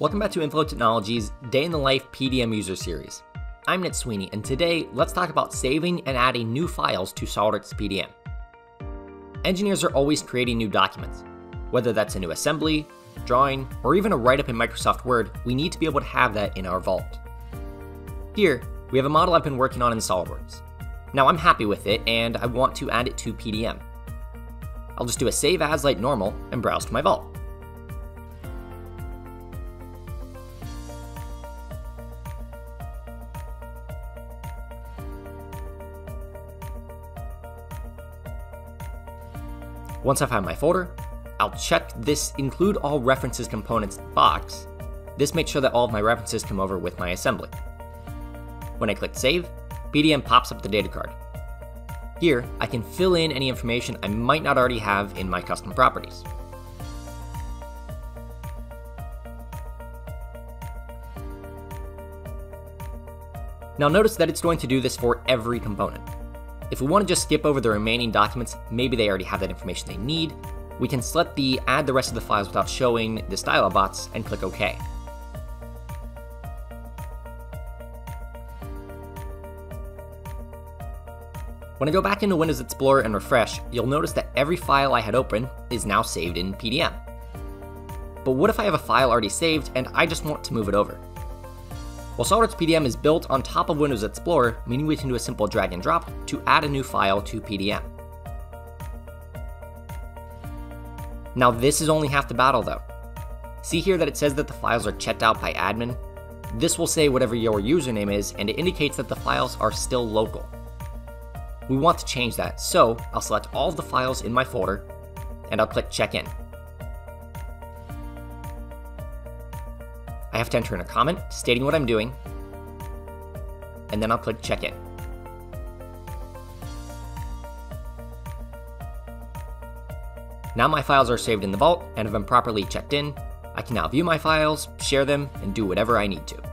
Welcome back to Inflow Technologies Day in the Life PDM User Series. I'm Nick Sweeney, and today let's talk about saving and adding new files to SOLIDWORKS PDM. Engineers are always creating new documents. Whether that's a new assembly, drawing, or even a write-up in Microsoft Word, we need to be able to have that in our vault. Here, we have a model I've been working on in SOLIDWORKS. Now I'm happy with it, and I want to add it to PDM. I'll just do a save as like normal and browse to my vault. Once I find my folder, I'll check this include all references components box. This makes sure that all of my references come over with my assembly. When I click save, PDM pops up the data card. Here, I can fill in any information I might not already have in my custom properties. Now notice that it's going to do this for every component. If we want to just skip over the remaining documents, maybe they already have that information they need, we can select the add the rest of the files without showing this dialog box and click OK. When I go back into Windows Explorer and refresh, you'll notice that every file I had open is now saved in PDM. But what if I have a file already saved and I just want to move it over? Well, SOLIDWORKS PDM is built on top of Windows Explorer, meaning we can do a simple drag and drop to add a new file to PDM. Now this is only half the battle though. See here that it says that the files are checked out by admin? This will say whatever your username is, and it indicates that the files are still local. We want to change that, so I'll select all of the files in my folder, and I'll click check in. I have to enter in a comment stating what I'm doing, and then I'll click check in. Now my files are saved in the vault and have been properly checked in. I can now view my files, share them, and do whatever I need to.